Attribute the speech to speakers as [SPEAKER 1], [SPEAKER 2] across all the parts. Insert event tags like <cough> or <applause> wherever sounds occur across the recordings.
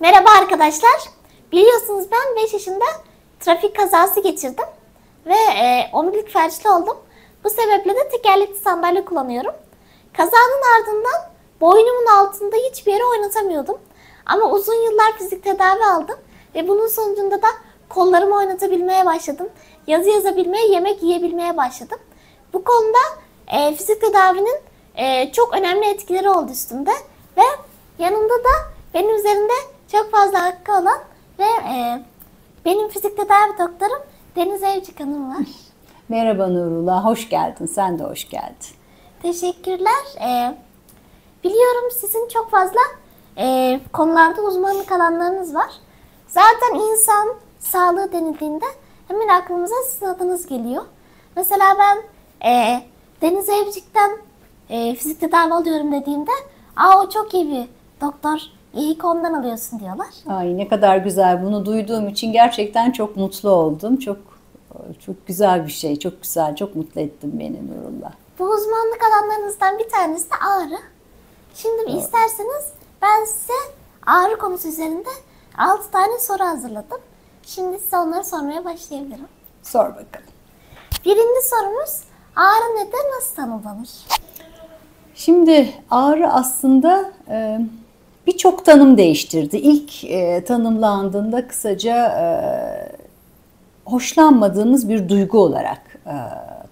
[SPEAKER 1] Merhaba arkadaşlar. Biliyorsunuz ben 5 yaşında trafik kazası geçirdim ve e, omurilik felçli oldum. Bu sebeple de tekerlekli sandalye kullanıyorum. Kazanın ardından boynumun altında hiçbir yere oynatamıyordum. Ama uzun yıllar fizik tedavi aldım ve bunun sonucunda da kollarımı oynatabilmeye başladım. Yazı yazabilmeye, yemek yiyebilmeye başladım. Bu konuda e, fizik tedavinin e, çok önemli etkileri oldu üstümde ve yanımda da benim üzerinde çok fazla hakkı olan ve e, benim fizik tedavi doktorum Deniz Evcik Hanım var. <laughs>
[SPEAKER 2] Merhaba Nurullah, hoş geldin. Sen de hoş geldin.
[SPEAKER 1] Teşekkürler. E, biliyorum sizin çok fazla e, konularda uzmanlık alanlarınız var. Zaten insan sağlığı denildiğinde hemen aklımıza sizin adınız geliyor. Mesela ben e, Deniz Evcik'ten e, fizik tedavi alıyorum dediğimde aa o çok iyi bir doktor, iyi ki ondan alıyorsun diyorlar.
[SPEAKER 2] Ay ne kadar güzel. Bunu duyduğum için gerçekten çok mutlu oldum. Çok çok güzel bir şey. Çok güzel. Çok mutlu ettin beni Nurullah.
[SPEAKER 1] Bu uzmanlık alanlarınızdan bir tanesi de ağrı. Şimdi isterseniz ben size ağrı konusu üzerinde 6 tane soru hazırladım. Şimdi size onları sormaya başlayabilirim.
[SPEAKER 2] Sor bakalım.
[SPEAKER 1] Birinci sorumuz ağrı nedir, nasıl tanımlanır?
[SPEAKER 2] Şimdi ağrı aslında e, birçok tanım değiştirdi. İlk e, tanımlandığında kısaca e, hoşlanmadığımız bir duygu olarak e,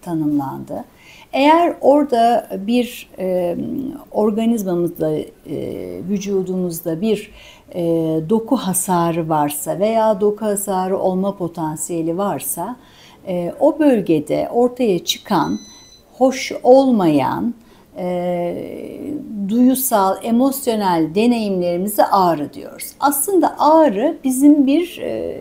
[SPEAKER 2] tanımlandı. Eğer orada bir e, organizmamızda, e, vücudumuzda bir e, doku hasarı varsa veya doku hasarı olma potansiyeli varsa, e, o bölgede ortaya çıkan hoş olmayan e, duyusal, emosyonel deneyimlerimize ağrı diyoruz. Aslında ağrı bizim bir e,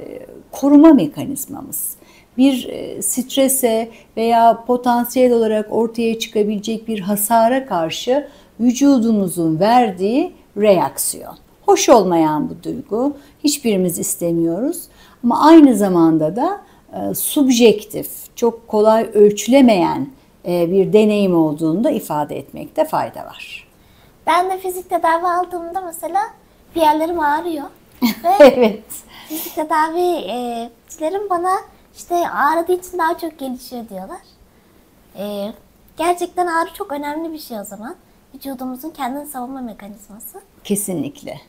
[SPEAKER 2] koruma mekanizmamız. Bir e, strese veya potansiyel olarak ortaya çıkabilecek bir hasara karşı vücudumuzun verdiği reaksiyon. Hoş olmayan bu duygu, hiçbirimiz istemiyoruz ama aynı zamanda da e, subjektif, çok kolay ölçülemeyen bir deneyim olduğunu da ifade etmekte fayda var.
[SPEAKER 1] Ben de fizik tedavi aldığımda mesela bir yerlerim ağrıyor. <laughs> Ve
[SPEAKER 2] evet.
[SPEAKER 1] fizik tedavicilerim bana işte ağrıdığı için daha çok gelişiyor diyorlar. E, gerçekten ağrı çok önemli bir şey o zaman. Vücudumuzun kendini savunma mekanizması.
[SPEAKER 2] Kesinlikle.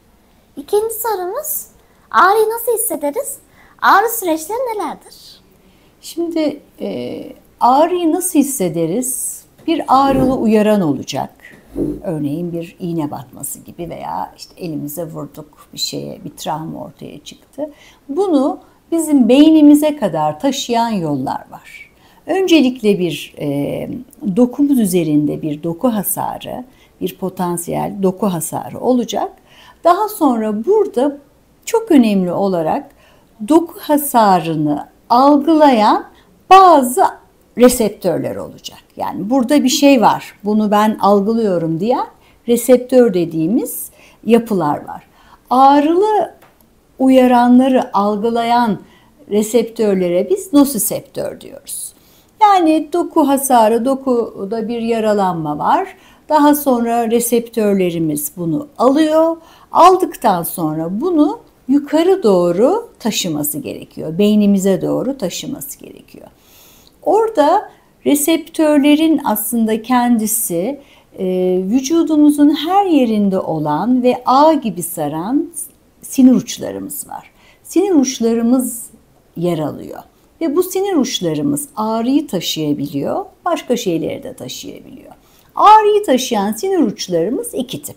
[SPEAKER 1] İkinci sorumuz ağrıyı nasıl hissederiz? Ağrı süreçleri nelerdir?
[SPEAKER 2] Şimdi e, ağrıyı nasıl hissederiz? Bir ağrılı uyaran olacak. Örneğin bir iğne batması gibi veya işte elimize vurduk bir şeye, bir travma ortaya çıktı. Bunu bizim beynimize kadar taşıyan yollar var. Öncelikle bir e, dokumuz üzerinde bir doku hasarı, bir potansiyel doku hasarı olacak. Daha sonra burada çok önemli olarak doku hasarını algılayan bazı reseptörler olacak. Yani burada bir şey var, bunu ben algılıyorum diyen reseptör dediğimiz yapılar var. Ağrılı uyaranları algılayan reseptörlere biz nosiseptör diyoruz. Yani doku hasarı, dokuda bir yaralanma var. Daha sonra reseptörlerimiz bunu alıyor. Aldıktan sonra bunu yukarı doğru taşıması gerekiyor. Beynimize doğru taşıması gerekiyor. Orada reseptörlerin aslında kendisi e, vücudumuzun her yerinde olan ve ağ gibi saran sinir uçlarımız var. Sinir uçlarımız yer alıyor. Ve bu sinir uçlarımız ağrıyı taşıyabiliyor, başka şeyleri de taşıyabiliyor. Ağrıyı taşıyan sinir uçlarımız iki tip.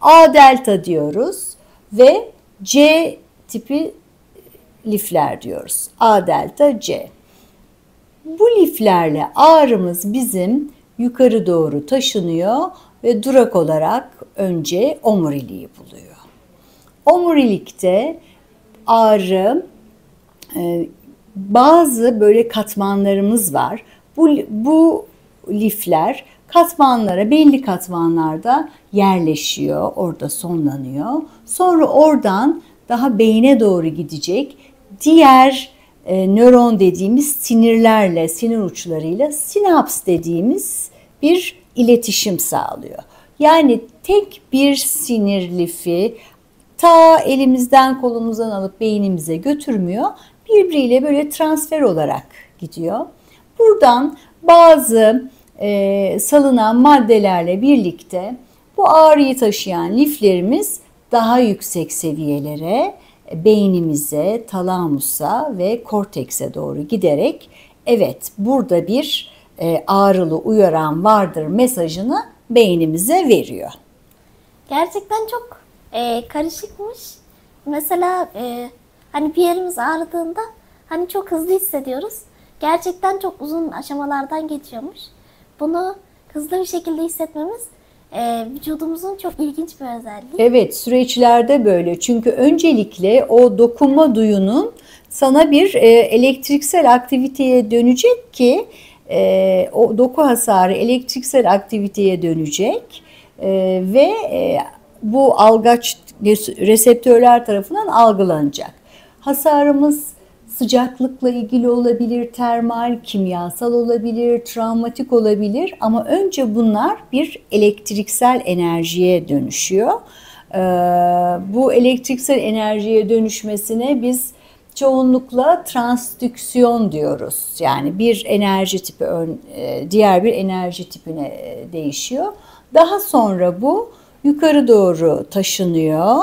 [SPEAKER 2] A delta diyoruz ve C tipi lifler diyoruz. A delta C. Bu liflerle ağrımız bizim yukarı doğru taşınıyor ve durak olarak önce omuriliği buluyor. Omurilikte ağrı e, bazı böyle katmanlarımız var. Bu, bu lifler katmanlara belli katmanlarda yerleşiyor, orada sonlanıyor. Sonra oradan daha beyne doğru gidecek diğer e, nöron dediğimiz sinirlerle, sinir uçlarıyla sinaps dediğimiz bir iletişim sağlıyor. Yani tek bir sinir lifi ta elimizden kolumuzdan alıp beynimize götürmüyor. Birbiriyle böyle transfer olarak gidiyor. Buradan bazı e, salınan maddelerle birlikte bu ağrıyı taşıyan liflerimiz daha yüksek seviyelere, beynimize, talamusa ve kortekse doğru giderek evet burada bir e, ağrılı uyaran vardır mesajını beynimize veriyor.
[SPEAKER 1] Gerçekten çok e, karışıkmış. Mesela e, hani bir yerimiz ağrıdığında hani çok hızlı hissediyoruz. Gerçekten çok uzun aşamalardan geçiyormuş. Bunu hızlı bir şekilde hissetmemiz e, vücudumuzun çok ilginç bir özelliği.
[SPEAKER 2] Evet süreçlerde böyle çünkü öncelikle o dokunma duyunun sana bir e, elektriksel aktiviteye dönecek ki e, o doku hasarı elektriksel aktiviteye dönecek e, ve e, bu algaç reseptörler tarafından algılanacak. Hasarımız sıcaklıkla ilgili olabilir, termal, kimyasal olabilir, travmatik olabilir ama önce bunlar bir elektriksel enerjiye dönüşüyor. Ee, bu elektriksel enerjiye dönüşmesine biz çoğunlukla transdüksiyon diyoruz. Yani bir enerji tipi e, diğer bir enerji tipine e, değişiyor. Daha sonra bu yukarı doğru taşınıyor.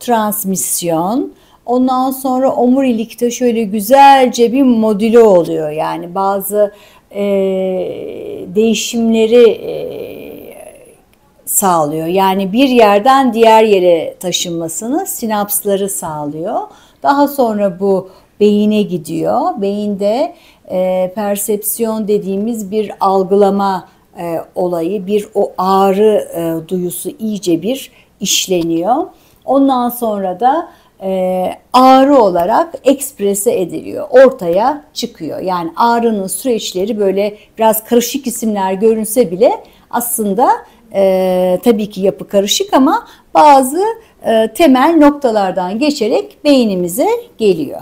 [SPEAKER 2] Transmisyon. Ondan sonra omurilikte şöyle güzelce bir modüle oluyor. Yani bazı e, değişimleri e, sağlıyor. Yani bir yerden diğer yere taşınmasını sinapsları sağlıyor. Daha sonra bu beyine gidiyor. Beyinde e, persepsiyon dediğimiz bir algılama e, olayı, bir o ağrı e, duyusu iyice bir işleniyor. Ondan sonra da ağrı olarak eksprese ediliyor, ortaya çıkıyor. Yani ağrının süreçleri böyle biraz karışık isimler görünse bile aslında e, tabii ki yapı karışık ama bazı e, temel noktalardan geçerek beynimize geliyor.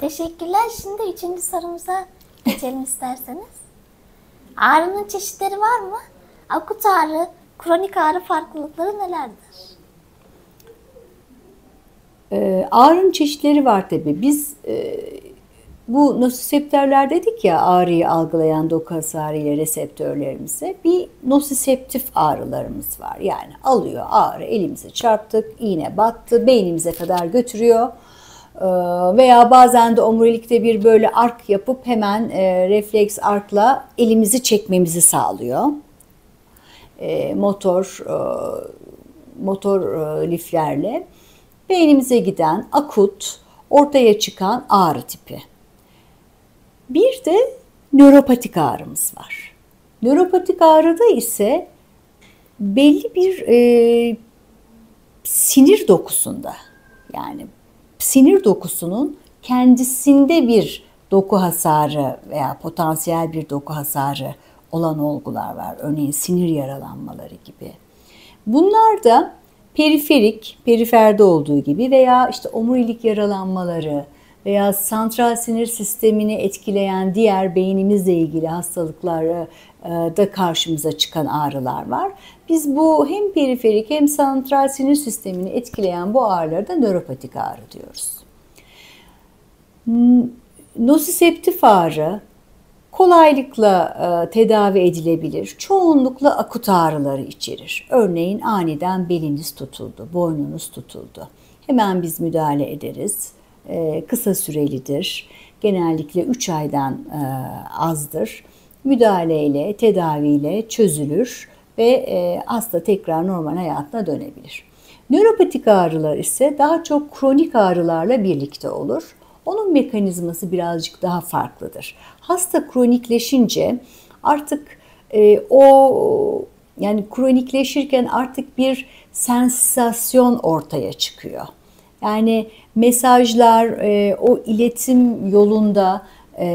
[SPEAKER 1] Teşekkürler. Şimdi üçüncü sorumuza geçelim isterseniz. Ağrının çeşitleri var mı? Akut ağrı, kronik ağrı farklılıkları nelerdir?
[SPEAKER 2] Ee, ağrının çeşitleri var tabi. Biz e, bu nosiseptörler dedik ya ağrıyı algılayan doku hasarı ile reseptörlerimize bir nosiseptif ağrılarımız var. Yani alıyor ağrı elimize çarptık, iğne battı, beynimize kadar götürüyor. Ee, veya bazen de omurilikte bir böyle ark yapıp hemen e, refleks arkla elimizi çekmemizi sağlıyor. E, motor e, motor e, liflerle beynimize giden akut, ortaya çıkan ağrı tipi. Bir de nöropatik ağrımız var. Nöropatik ağrıda ise belli bir e, sinir dokusunda yani sinir dokusunun kendisinde bir doku hasarı veya potansiyel bir doku hasarı olan olgular var. Örneğin sinir yaralanmaları gibi. Bunlar da periferik, periferde olduğu gibi veya işte omurilik yaralanmaları veya santral sinir sistemini etkileyen diğer beynimizle ilgili hastalıklara e, da karşımıza çıkan ağrılar var. Biz bu hem periferik hem santral sinir sistemini etkileyen bu ağrılara da nöropatik ağrı diyoruz. Nosiseptif ağrı kolaylıkla e, tedavi edilebilir. Çoğunlukla akut ağrıları içerir. Örneğin aniden beliniz tutuldu, boynunuz tutuldu. Hemen biz müdahale ederiz. E, kısa sürelidir. Genellikle 3 aydan e, azdır. Müdahaleyle, tedaviyle çözülür ve e, hasta tekrar normal hayatına dönebilir. Nöropatik ağrılar ise daha çok kronik ağrılarla birlikte olur. Onun mekanizması birazcık daha farklıdır. Hasta kronikleşince artık e, o yani kronikleşirken artık bir sensasyon ortaya çıkıyor. Yani mesajlar e, o iletim yolunda e,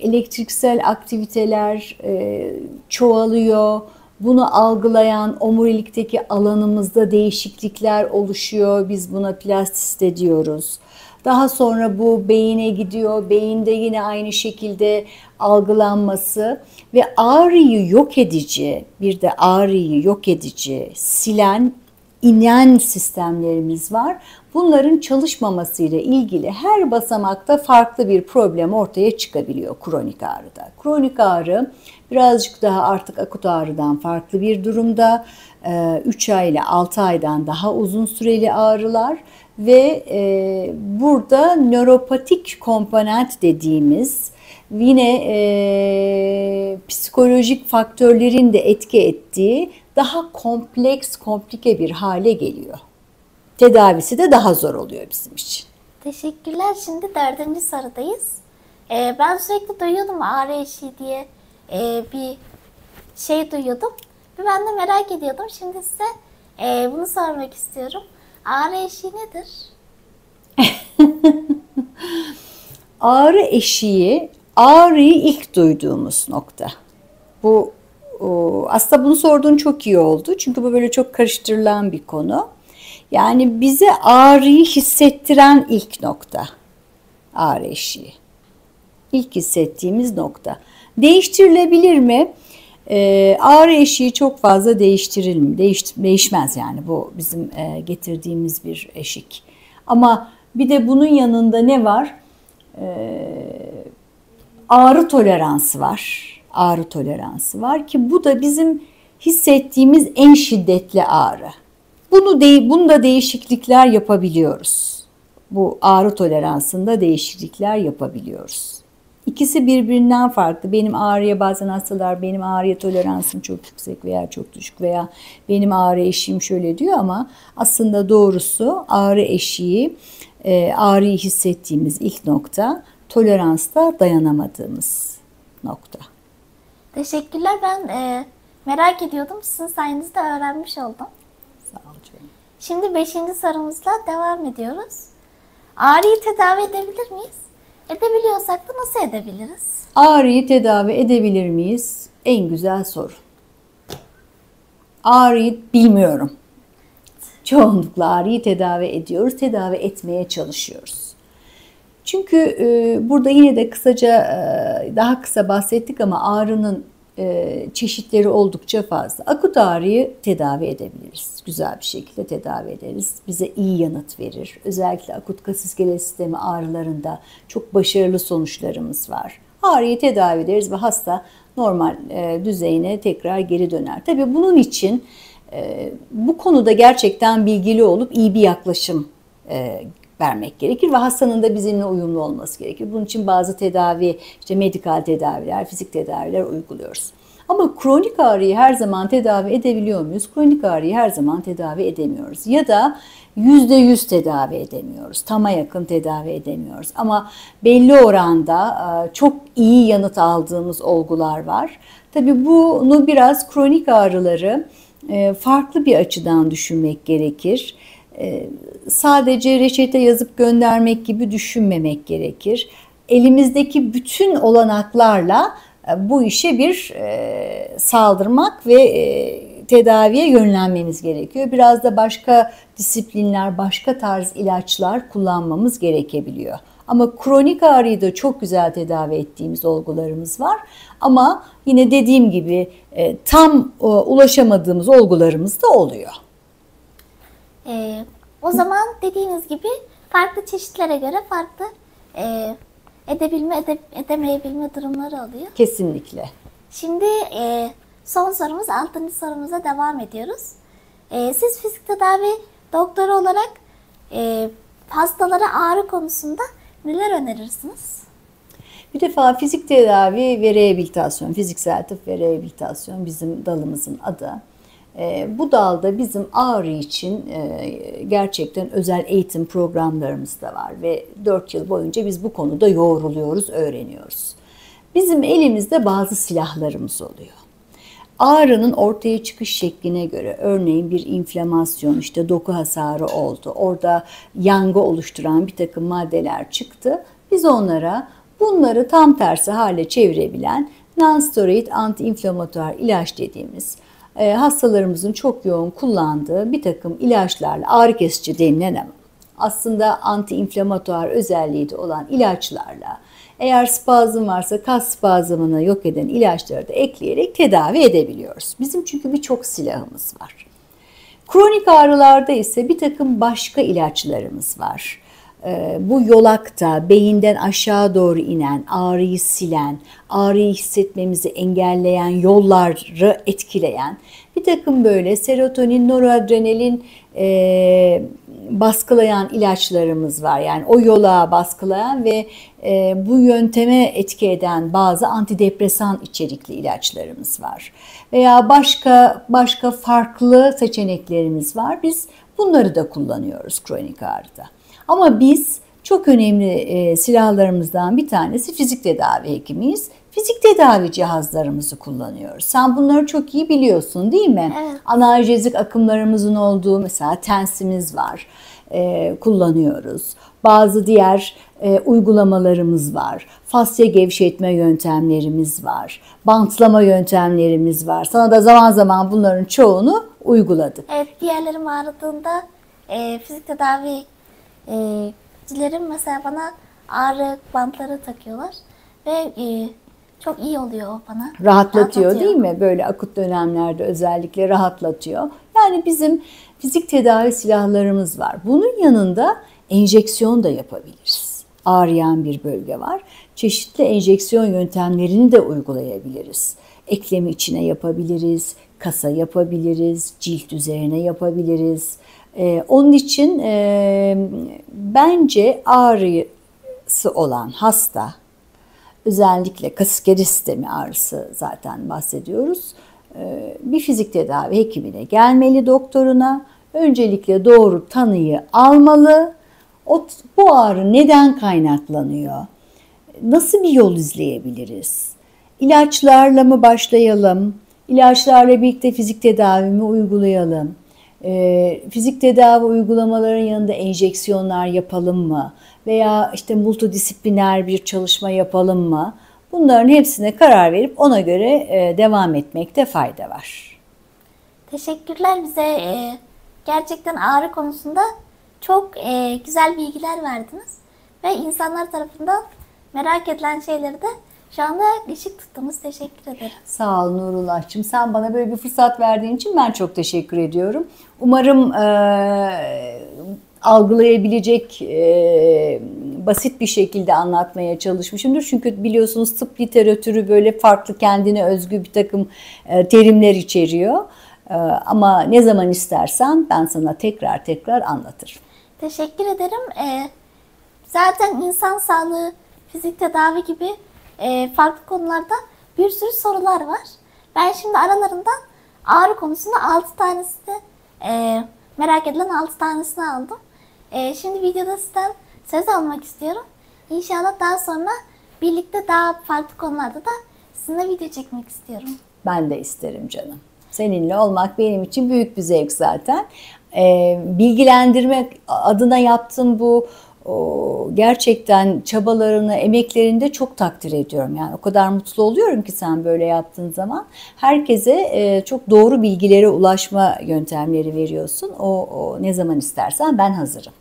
[SPEAKER 2] elektriksel aktiviteler e, çoğalıyor. Bunu algılayan omurilikteki alanımızda değişiklikler oluşuyor. Biz buna plastiste diyoruz. Daha sonra bu beyine gidiyor. Beyinde yine aynı şekilde algılanması ve ağrıyı yok edici, bir de ağrıyı yok edici, silen inen sistemlerimiz var. Bunların çalışmamasıyla ilgili her basamakta farklı bir problem ortaya çıkabiliyor kronik ağrıda. Kronik ağrı birazcık daha artık akut ağrıdan farklı bir durumda. 3 ay ile 6 aydan daha uzun süreli ağrılar ve e, burada nöropatik komponent dediğimiz yine e, psikolojik faktörlerin de etki ettiği daha kompleks, komplike bir hale geliyor. Tedavisi de daha zor oluyor bizim için.
[SPEAKER 1] Teşekkürler. Şimdi dördüncü sorudayız. Ee, ben sürekli duyuyordum ağrı eşiği diye e, bir şey duyuyordum. Ve ben de merak ediyordum. Şimdi size e, bunu sormak istiyorum. Ağrı eşiği nedir? <laughs>
[SPEAKER 2] ağrı eşiği, ağrıyı ilk duyduğumuz nokta. Bu aslında bunu sorduğun çok iyi oldu. Çünkü bu böyle çok karıştırılan bir konu. Yani bize ağrıyı hissettiren ilk nokta. Ağrı eşiği. İlk hissettiğimiz nokta. Değiştirilebilir mi? Ee, ağrı eşiği çok fazla değiştirilir Değiş, değişmez yani bu bizim e, getirdiğimiz bir eşik. Ama bir de bunun yanında ne var? Ee, ağrı toleransı var. Ağrı toleransı var ki bu da bizim hissettiğimiz en şiddetli ağrı. Bunu de, bunda değişiklikler yapabiliyoruz. Bu ağrı toleransında değişiklikler yapabiliyoruz. İkisi birbirinden farklı. Benim ağrıya bazen hastalar benim ağrıya toleransım çok yüksek veya çok düşük veya benim ağrı eşiğim şöyle diyor ama aslında doğrusu ağrı eşiği e, ağrıyı hissettiğimiz ilk nokta toleransta dayanamadığımız nokta.
[SPEAKER 1] Teşekkürler. Ben e, merak ediyordum. Sizin sayenizde öğrenmiş oldum.
[SPEAKER 2] Sağ ol canım.
[SPEAKER 1] Şimdi beşinci sorumuzla devam ediyoruz. Ağrıyı tedavi edebilir miyiz? Edebiliyorsak da nasıl edebiliriz?
[SPEAKER 2] Ağrıyı tedavi edebilir miyiz? En güzel soru. Ağrıyı bilmiyorum. Çoğunlukla ağrıyı tedavi ediyoruz, tedavi etmeye çalışıyoruz. Çünkü e, burada yine de kısaca e, daha kısa bahsettik ama ağrının e, çeşitleri oldukça fazla. Akut ağrıyı tedavi edebiliriz. Güzel bir şekilde tedavi ederiz. Bize iyi yanıt verir. Özellikle akut kas iskelet sistemi ağrılarında çok başarılı sonuçlarımız var. Ağrıyı tedavi ederiz ve hasta normal e, düzeyine tekrar geri döner. Tabii bunun için e, bu konuda gerçekten bilgili olup iyi bir yaklaşım e, vermek gerekir ve hastanın da bizimle uyumlu olması gerekir. Bunun için bazı tedavi, işte medikal tedaviler, fizik tedaviler uyguluyoruz. Ama kronik ağrıyı her zaman tedavi edebiliyor muyuz? Kronik ağrıyı her zaman tedavi edemiyoruz. Ya da yüzde yüz tedavi edemiyoruz. Tama yakın tedavi edemiyoruz. Ama belli oranda e, çok iyi yanıt aldığımız olgular var. Tabii bunu biraz kronik ağrıları e, farklı bir açıdan düşünmek gerekir. Ee, sadece reçete yazıp göndermek gibi düşünmemek gerekir. Elimizdeki bütün olanaklarla e, bu işe bir e, saldırmak ve e, tedaviye yönlenmemiz gerekiyor. Biraz da başka disiplinler, başka tarz ilaçlar kullanmamız gerekebiliyor. Ama kronik ağrıyı da çok güzel tedavi ettiğimiz olgularımız var. Ama yine dediğim gibi tam ulaşamadığımız olgularımız da oluyor.
[SPEAKER 1] Ee, o zaman dediğiniz gibi farklı çeşitlere göre farklı e, edebilme, ede, edemeyebilme durumları oluyor.
[SPEAKER 2] Kesinlikle.
[SPEAKER 1] Şimdi e, son sorumuz, altıncı sorumuza devam ediyoruz. E, siz fizik tedavi doktoru olarak e, hastalara ağrı konusunda neler önerirsiniz?
[SPEAKER 2] Bir defa fizik tedavi ve rehabilitasyon, fiziksel tıp ve rehabilitasyon bizim dalımızın adı. E, bu dalda bizim ağrı için e, gerçekten özel eğitim programlarımız da var ve 4 yıl boyunca biz bu konuda yoğruluyoruz, öğreniyoruz. Bizim elimizde bazı silahlarımız oluyor. Ağrının ortaya çıkış şekline göre örneğin bir inflamasyon işte doku hasarı oldu. Orada yangı oluşturan bir takım maddeler çıktı. Biz onlara bunları tam tersi hale çevirebilen non-steroid anti-inflamatuar ilaç dediğimiz e, hastalarımızın çok yoğun kullandığı bir takım ilaçlarla ağrı kesici denilen aslında antiinflamatuar özelliği de olan ilaçlarla eğer spazm varsa kas spazmını yok eden ilaçları da ekleyerek tedavi edebiliyoruz. Bizim çünkü birçok silahımız var. Kronik ağrılarda ise bir takım başka ilaçlarımız var. Ee, bu yolakta beyinden aşağı doğru inen, ağrıyı silen, ağrıyı hissetmemizi engelleyen, yolları etkileyen bir takım böyle serotonin, noradrenalin e, baskılayan ilaçlarımız var. Yani o yola baskılayan ve e, bu yönteme etki eden bazı antidepresan içerikli ilaçlarımız var. Veya başka başka farklı seçeneklerimiz var. Biz bunları da kullanıyoruz kronik ağrıda. Ama biz çok önemli e, silahlarımızdan bir tanesi fizik tedavi hekimiyiz. Fizik tedavi cihazlarımızı kullanıyoruz. Sen bunları çok iyi biliyorsun değil mi?
[SPEAKER 1] Evet.
[SPEAKER 2] Analjezik akımlarımızın olduğu mesela tensimiz var. E, kullanıyoruz. Bazı diğer e, uygulamalarımız var. Fasya gevşetme yöntemlerimiz var. Bantlama yöntemlerimiz var. Sana da zaman zaman bunların çoğunu uyguladık.
[SPEAKER 1] Evet diğerlerim ağrıdığında e, fizik tedavi e, cilerim mesela bana ağrı bantları takıyorlar ve e, çok iyi oluyor o bana.
[SPEAKER 2] Rahatlatıyor değil mi? Böyle akut dönemlerde özellikle rahatlatıyor. Yani bizim fizik tedavi silahlarımız var. Bunun yanında enjeksiyon da yapabiliriz. Ağrıyan bir bölge var. Çeşitli enjeksiyon yöntemlerini de uygulayabiliriz. Eklemi içine yapabiliriz, kasa yapabiliriz, cilt üzerine yapabiliriz. Ee, onun için e, bence ağrısı olan hasta, özellikle kasiskeri sistemi ağrısı zaten bahsediyoruz. Ee, bir fizik tedavi hekimine gelmeli doktoruna. Öncelikle doğru tanıyı almalı. O, bu ağrı neden kaynaklanıyor? Nasıl bir yol izleyebiliriz? İlaçlarla mı başlayalım? İlaçlarla birlikte fizik tedavi mi uygulayalım? Ee, fizik tedavi uygulamaların yanında enjeksiyonlar yapalım mı? Veya işte multidisipliner bir çalışma yapalım mı? Bunların hepsine karar verip ona göre e, devam etmekte fayda var.
[SPEAKER 1] Teşekkürler bize e, gerçekten ağrı konusunda çok e, güzel bilgiler verdiniz. Ve insanlar tarafından merak edilen şeyleri de şu anda ışık tuttunuz. Teşekkür ederim.
[SPEAKER 2] Sağ ol Nurullah'cığım. Sen bana böyle bir fırsat verdiğin için ben çok teşekkür ediyorum. Umarım e, algılayabilecek e, basit bir şekilde anlatmaya çalışmışımdır. Çünkü biliyorsunuz tıp literatürü böyle farklı kendine özgü bir takım e, terimler içeriyor. E, ama ne zaman istersen ben sana tekrar tekrar anlatırım.
[SPEAKER 1] Teşekkür ederim. E, zaten insan sağlığı, fizik tedavi gibi e, farklı konularda bir sürü sorular var. Ben şimdi aralarından ağrı konusunda 6 tanesini e, merak edilen 6 tanesini aldım. E, şimdi videoda sizden söz almak istiyorum. İnşallah daha sonra birlikte daha farklı konularda da sizinle video çekmek istiyorum.
[SPEAKER 2] Ben de isterim canım. Seninle olmak benim için büyük bir zevk zaten. Ee, bilgilendirmek adına yaptığım bu o, gerçekten çabalarını, emeklerini de çok takdir ediyorum. Yani o kadar mutlu oluyorum ki sen böyle yaptığın zaman. Herkese e, çok doğru bilgilere ulaşma yöntemleri veriyorsun. O, o ne zaman istersen ben hazırım.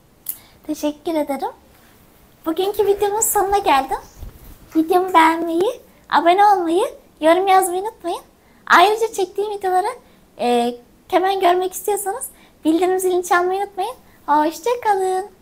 [SPEAKER 1] Teşekkür ederim. Bugünkü videomun sonuna geldim. Videomu beğenmeyi, abone olmayı, yorum yazmayı unutmayın. Ayrıca çektiğim videoları e, hemen görmek istiyorsanız bildirim zilini çalmayı unutmayın. Hoşçakalın.